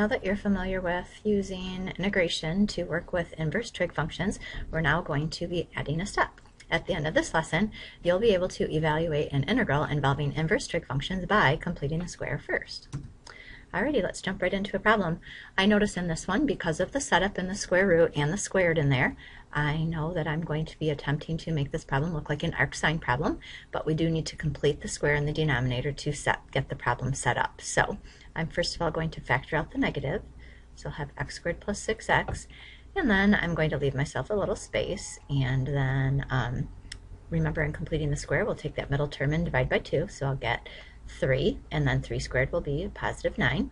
Now that you're familiar with using integration to work with inverse trig functions, we're now going to be adding a step. At the end of this lesson, you'll be able to evaluate an integral involving inverse trig functions by completing the square first. Alrighty, let's jump right into a problem. I notice in this one, because of the setup and the square root and the squared in there, I know that I'm going to be attempting to make this problem look like an arcsine problem, but we do need to complete the square in the denominator to set, get the problem set up. So I'm first of all going to factor out the negative. So I'll have x squared plus 6x. And then I'm going to leave myself a little space. And then um, remember in completing the square, we'll take that middle term and divide by 2. So I'll get 3. And then 3 squared will be positive 9.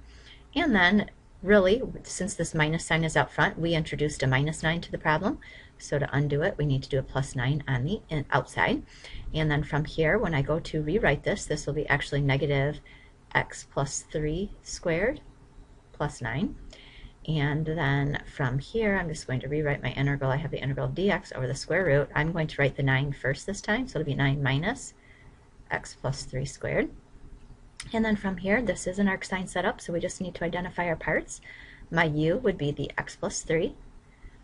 And then really, since this minus sign is out front, we introduced a minus 9 to the problem. So to undo it, we need to do a plus 9 on the outside. And then from here, when I go to rewrite this, this will be actually negative x plus 3 squared plus 9. And then from here, I'm just going to rewrite my integral. I have the integral of dx over the square root. I'm going to write the 9 first this time, so it'll be 9 minus x plus 3 squared. And then from here, this is an arcsine setup, so we just need to identify our parts. My u would be the x plus 3.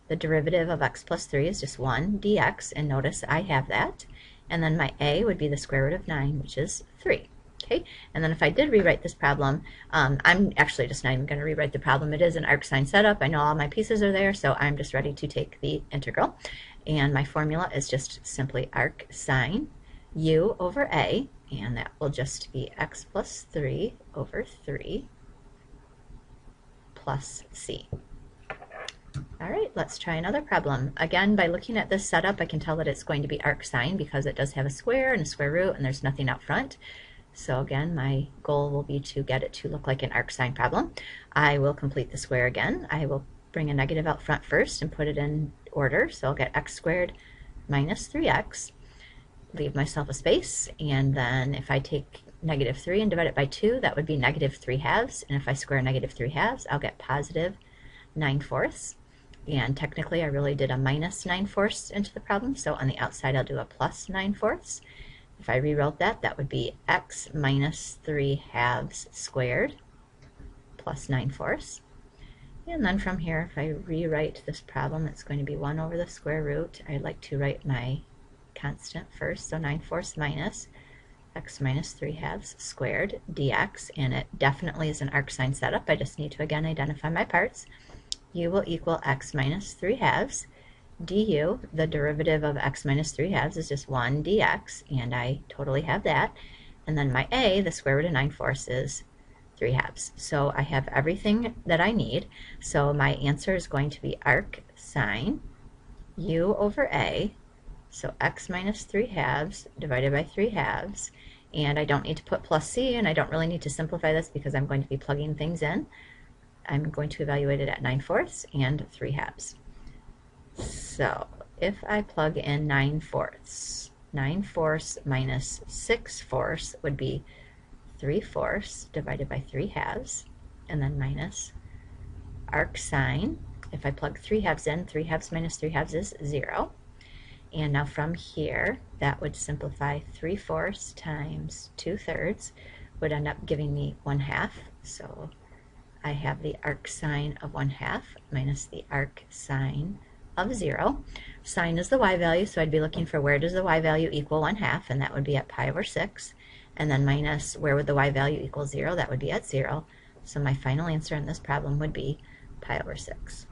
The derivative of x plus 3 is just 1 dx, and notice I have that. And then my a would be the square root of 9, which is 3. Okay, and then if I did rewrite this problem, um, I'm actually just not even going to rewrite the problem. It is an arcsine setup. I know all my pieces are there, so I'm just ready to take the integral. And my formula is just simply arc arcsine u over a, and that will just be x plus 3 over 3 plus c. All right, let's try another problem. Again, by looking at this setup, I can tell that it's going to be arc arcsine because it does have a square and a square root and there's nothing out front. So again, my goal will be to get it to look like an arc arcsine problem. I will complete the square again. I will bring a negative out front first and put it in order. So I'll get x squared minus 3x, leave myself a space, and then if I take negative 3 and divide it by 2, that would be negative 3 halves. And if I square negative 3 halves, I'll get positive 9 fourths. And technically, I really did a minus 9 fourths into the problem. So on the outside, I'll do a plus 9 fourths. If I rewrote that, that would be x minus 3 halves squared plus 9 fourths. And then from here, if I rewrite this problem, it's going to be 1 over the square root. I'd like to write my constant first, so 9 fourths minus x minus 3 halves squared dx, and it definitely is an arcsine setup. I just need to again identify my parts. u will equal x minus 3 halves du, the derivative of x minus 3 halves is just 1 dx, and I totally have that. And then my a, the square root of 9 fourths, is 3 halves. So I have everything that I need. So my answer is going to be arc sine u over a, so x minus 3 halves divided by 3 halves. And I don't need to put plus c, and I don't really need to simplify this because I'm going to be plugging things in. I'm going to evaluate it at 9 fourths and 3 halves. So if I plug in 9 fourths, 9 fourths minus 6 fourths would be 3 fourths divided by 3 halves, and then minus arc sine. If I plug 3 halves in, 3 halves minus 3 halves is 0. And now from here, that would simplify 3 fourths times 2 thirds would end up giving me 1 half. So I have the arc sine of 1 half minus the arc sine of 0. Sine is the y value, so I'd be looking for where does the y value equal 1 half, and that would be at pi over 6. And then minus where would the y value equal 0, that would be at 0. So my final answer in this problem would be pi over 6.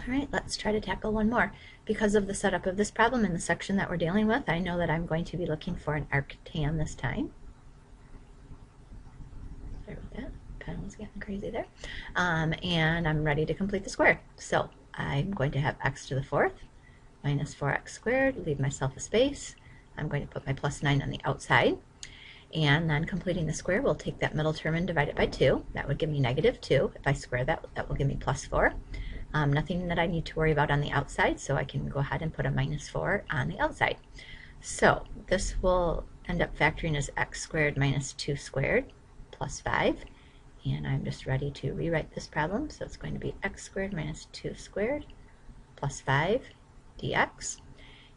All right, let's try to tackle one more. Because of the setup of this problem in the section that we're dealing with, I know that I'm going to be looking for an arctan this time. Sorry about that. Pen was getting crazy there. Um, and I'm ready to complete the square. So I'm going to have x to the fourth minus 4x squared, leave myself a space. I'm going to put my plus 9 on the outside. And then completing the square, we'll take that middle term and divide it by 2. That would give me negative 2. If I square that, that will give me plus 4. Um, nothing that I need to worry about on the outside, so I can go ahead and put a minus 4 on the outside. So this will end up factoring as x squared minus 2 squared plus 5. And I'm just ready to rewrite this problem. So it's going to be x squared minus 2 squared plus 5 dx.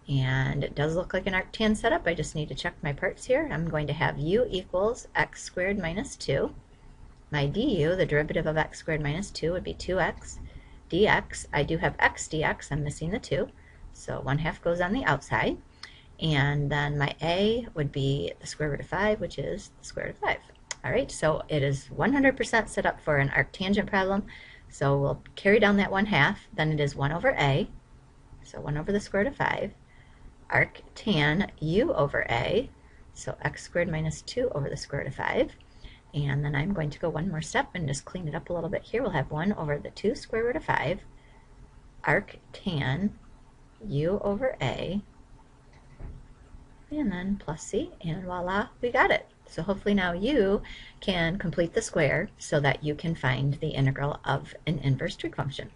And it does look like an arctan setup. I just need to check my parts here. I'm going to have u equals x squared minus 2 my du, the derivative of x squared minus 2 would be 2x dx. I do have x dx, I'm missing the 2, so 1 half goes on the outside. And then my a would be the square root of 5, which is the square root of 5. All right, so it is 100% set up for an arctangent problem. So we'll carry down that 1 half, then it is 1 over a, so 1 over the square root of 5, arc tan u over a, so x squared minus 2 over the square root of 5. And then I'm going to go one more step and just clean it up a little bit here. We'll have 1 over the 2 square root of 5, arc tan u over a, and then plus c, and voila, we got it. So hopefully now you can complete the square so that you can find the integral of an inverse trig function.